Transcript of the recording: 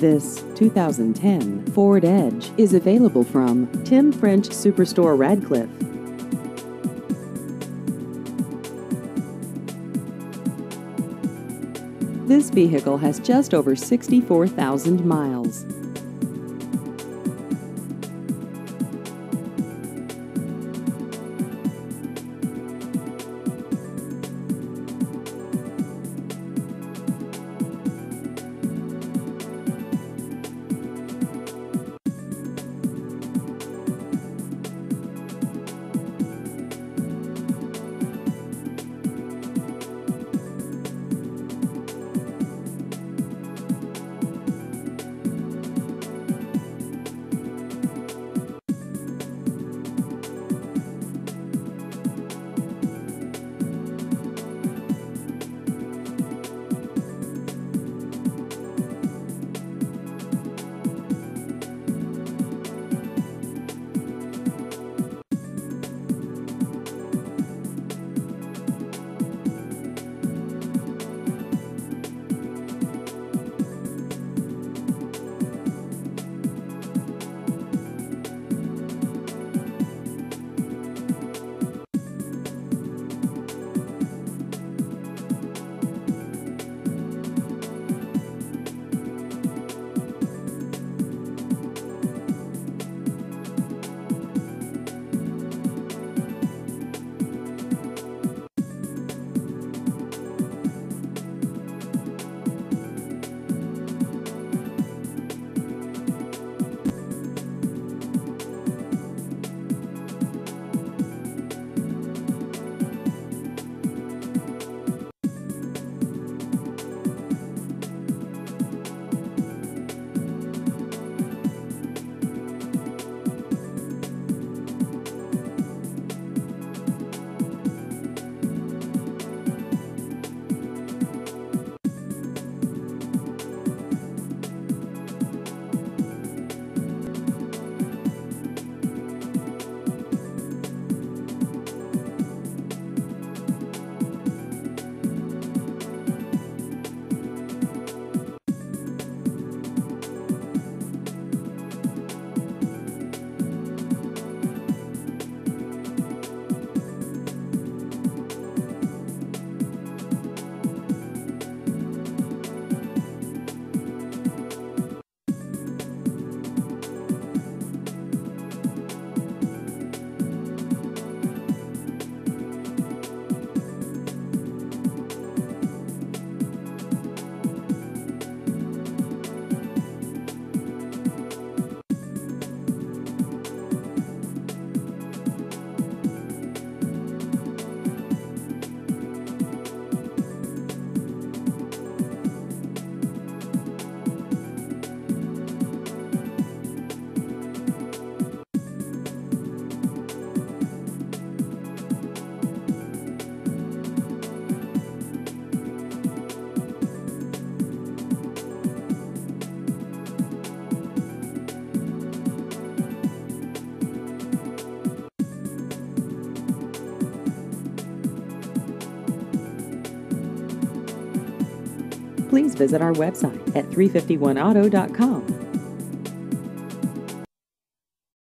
This 2010 Ford Edge is available from Tim French Superstore Radcliff. This vehicle has just over 64,000 miles. Please visit our website at 351auto.com